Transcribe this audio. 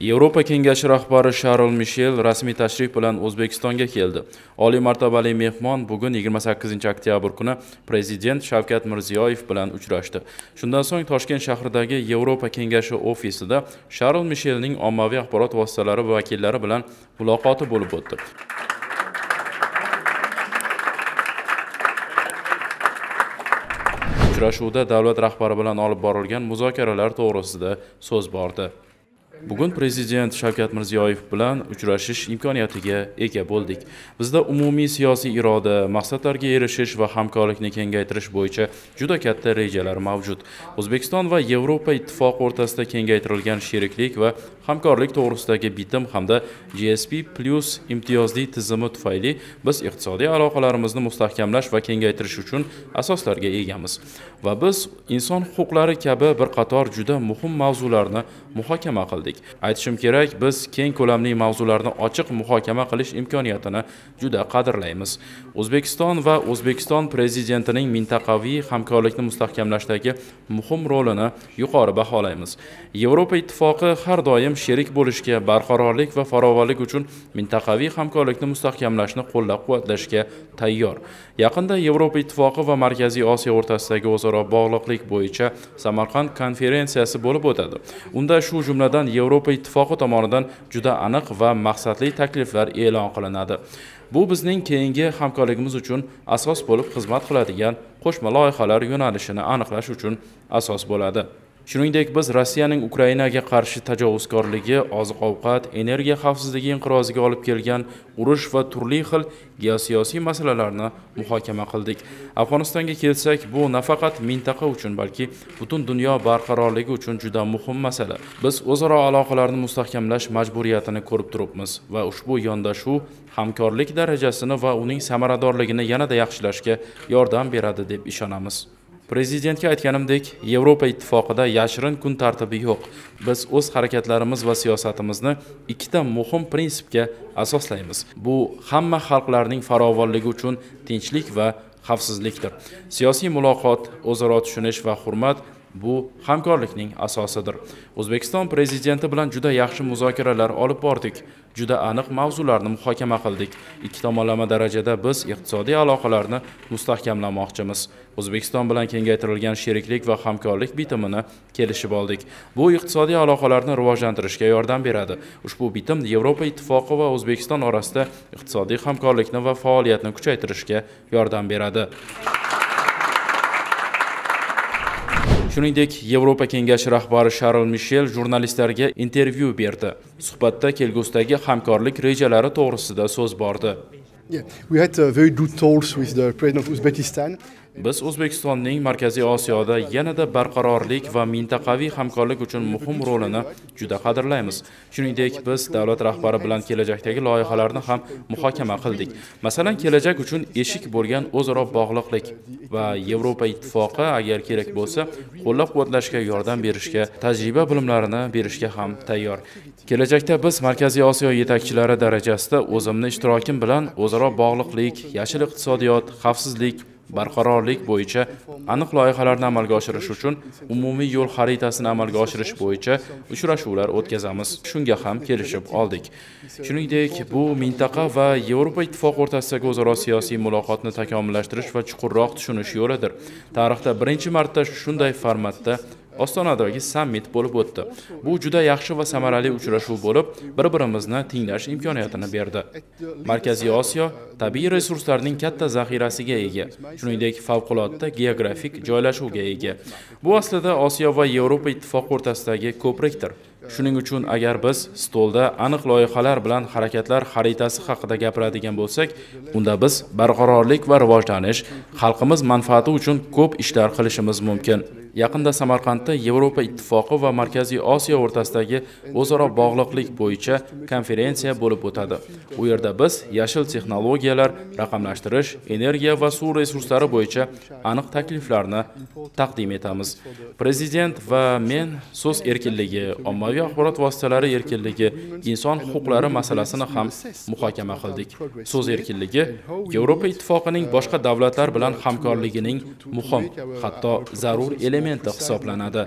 yevropa kengashi rahbari sharl mishel rasmiy tashrif bilan o'zbekistonga keldi. Oliy martabali mehmon bugun 28 oktyabr kuni prezident shavkat mirziyoyev bilan uchrashdi. Shundan so'ng toshkent shahridagi yevropa kengashi ofisida sharl mishelning ommaviy axborot vositalari vakillari bilan muloqoti bo'lib o'tdi. Uchrashuvda davlat rahbari bilan olib borilgan muzokaralar to'g'risida so'z bordi. Bugun prezident shavkat mirziyoyev bilan uchrashish imkoniyatiga ega bo'ldik. Bizda umumiy siyosiy iroda maqsadlarga erishish va hamkorlikni kengaytirish bo'yicha juda katta rejalar mavjud. O'zbekiston va yevropa ittifoqi o'rtasida kengaytirilgan sheriklik va hamkorlik to'g'risidagi bitim hamda gsp plus imtiyozli tizimi tufayli biz iqtisodiy aloqalarimizni mustahkamlash va kengaytirish uchun asoslarga egamiz. Va biz inson huquqlari kabi bir qator juda muhim mavzularni muhokama qildik. Qildik. Aytishim kerak biz keng ko'lamli mavzularni ochiq muhokama qilish imkoniyatini juda qadrlaymiz. O'zbekiston va o'zbekiston prezidentining mintaqaviy hamkorlikni mustahkamlashdagi muhim rolini yuqori baholaymiz. Yevropa ittifoqi har doim sherik bo'lishga barqarorlik va farovonlik uchun mintaqaviy hamkorlikni mustahkamlashni qo'llab quvvatlashga tayyor. Yaqinda yevropa ittifoqi va markaziy osiyo o'rtasidagi o'zaro bog'liqlik bo'yicha samarqand konferensiyasi bo'lib o'tadi. Unda shu jumladan yevropa ittifoqi tomonidan juda aniq va maqsadli takliflar e'lon qilinadi. Bu bizning keyingi hamkorligimiz uchun asos bo'lib xizmat qiladigan qo'shma loyihalar yo'nalishini aniqlash uchun asos bo'ladi. Shuningdek biz rossiyaning ukrainaga qarshi tajovuzkorligi oziq ovqat energiya xavfsizligi inqiroziga olib kelgan urush va turli xil geosiyosiy masalalarni muhokama qildik. Afg'onistonga kelsak bu nafaqat mintaqa uchun balki butun dunyo barqarorligi uchun juda muhim masala. Biz o'zaro aloqalarni mustahkamlash majburiyatini ko'rib turibmiz va ushbu yondashuv hamkorlik darajasini va uning samaradorligini yanada yaxshilashga yordam beradi deb ishonamiz. Prezidentga aytganimdek yevropa ittifoqida yashirin kun tartibi yo'q. Biz o'z harakatlarimiz va siyosatimizni ikkita muhim prinsipga asoslaymiz. Bu hamma xalqlarning farovonligi uchun tinchlik va xavfsizlikdir. Siyosiy muloqot o'zaro tushunish va hurmat bu hamkorlikning asosidir. O'zbekiston prezidenti bilan juda yaxshi muzokaralar olib bordik. Juda aniq mavzularni muhokama qildik. Ikki tomonlama darajada biz iqtisodiy aloqalarni mustahkamlamoqchimiz. O'zbekiston bilan kengaytirilgan sheriklik va hamkorlik bitimini kelishib oldik. Bu iqtisodiy aloqalarni rivojlantirishga yordam beradi. Ushbu bitim yevropa ittifoqi va o'zbekiston orasida iqtisodiy hamkorlikni va faoliyatni kuchaytirishga yordam beradi. Shuningdek yevropa kengashi rahbari sharl mishel jurnalistlarga intervyu berdi suhbatda kelgusidagi hamkorlik rejalari to'g'risida so'z bordi Yeah, we had uh, very good talks with the president of Uzbekistan. Biz o'zbekistonning markaziy osiyoda yanada barqarorlik va mintaqaviy hamkorlik uchun muhim rolini juda qadrlaymiz. Shuningdek biz davlat rahbari bilan kelajakdagi loyihalarni ham muhokama qildik. Masalan kelajak uchun eshik bo'lgan o'zaro bog'liqlik va yevropa ittifoqi agar kerak bo'lsa qo'llab quvvatlashga yordam berishga tajriba bilimlarini berishga ham tayyor. Kelajakda biz markaziy osiyo yetakchilari darajasida o'zimni ishtirokim bilan o'zaro bog'liqlik yashil iqtisodiyot xavfsizlik barqarorlik bo'yicha aniq loyihalarni amalga oshirish uchun umumiy yo'l xaritasini amalga oshirish bo'yicha uchrashuvlar o'tkazamiz. Shunga ham kelishib oldik. Shuningdek bu mintaqa va yevropa ittifoqi o'rtasidagi o'zaro siyosiy muloqotni takomillashtirish va chuqurroq tushunish yo'lidir. Tarixda birinchi marta shunday formatda ostonadagi sammit bo'lib o'tdi. Bu juda yaxshi va samarali uchrashuv bo'lib bir birimizni tinglash imkoniyatini berdi. Markaziy osiyo tabiiy resurslarning katta zaxirasiga ega shuningdek favqulodda geografik joylashuvga ega. Bu aslida osiyo va yevropa ittifoqi o'rtasidagi ko'prikdir. Shuning uchun agar biz stolda aniq loyihalar bilan harakatlar xaritasi haqida gapiradigan bo'lsak unda biz barqarorlik va rivojlanish xalqimiz manfaati uchun ko'p ishlar qilishimiz mumkin. Yaqinda samarqandda yevropa ittifoqi va markaziy osiyo o'rtasidagi o'zaro bog'liqlik bo'yicha konferensiya bo'lib o'tadi. U yerda biz yashil texnologiyalar raqamlashtirish energiya va suv resurslari bo'yicha aniq takliflarni taqdim etamiz. Prezident va men so'z erkinligi ommaviy axborot vositalari erkinligi inson huquqlari masalasini ham muhokama qildik. So'z erkinligi yevropa ittifoqining boshqa davlatlar bilan hamkorligining muhim hatto zarur elementi hisoblanadi